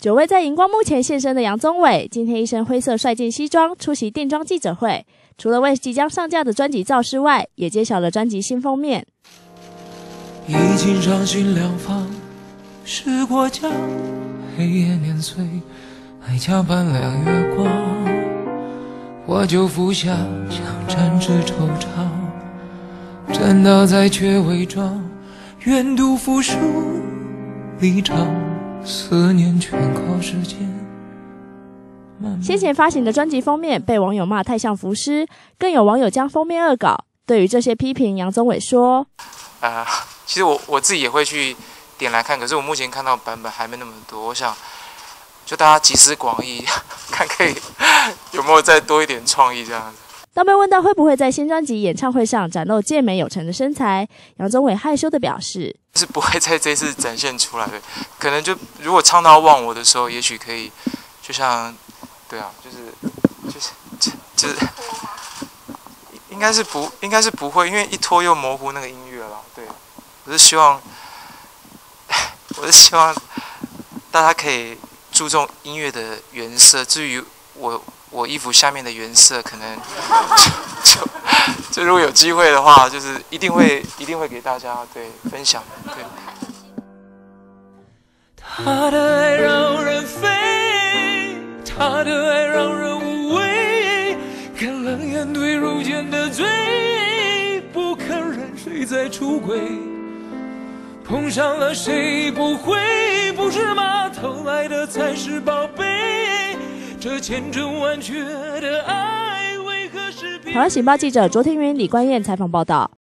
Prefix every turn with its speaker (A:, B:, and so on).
A: 久未在荧光幕前现身的杨宗纬，今天一身灰色帅气西装出席定妆记者会。除了为即将上架的专辑造势外，也揭晓了专辑新封面。
B: 已经伤心两方，时过家，黑夜年岁，爱加半两月光，我就服下枪战之惆怅，战到再却伪装，愿赌服输离场，思念全靠时间。
A: 先前发行的专辑封面被网友骂太像浮尸，更有网友将封面恶搞。对于这些批评，杨宗纬说：“
C: 啊。”其实我我自己也会去点来看，可是我目前看到版本还没那么多。我想就大家集思广益，看可以有没有再多一点创意这样子。
A: 当被问到会不会在新专辑演唱会上展露健美有成的身材，杨宗纬害羞的表示：“
C: 是不会在这次展现出来的。可能就如果唱到忘我的时候，也许可以，就像对啊，就是就是就是应该是不应该是不会，因为一拖又模糊那个音乐了，对。”我是希望，我是希望大家可以注重音乐的原色。至于我我衣服下面的颜色，可能就就就如果有机会的话，就是一定会一定会给大家对分享。对。
B: 他的爱让人飞，他的爱让人无畏，看冷眼对如剑的罪，不肯任谁在出轨。碰上了谁不会？不是吗？偷来的才是宝贝。这千真万确的爱，为何是？
A: 台湾《醒报》记者卓天云、李冠燕采访报道。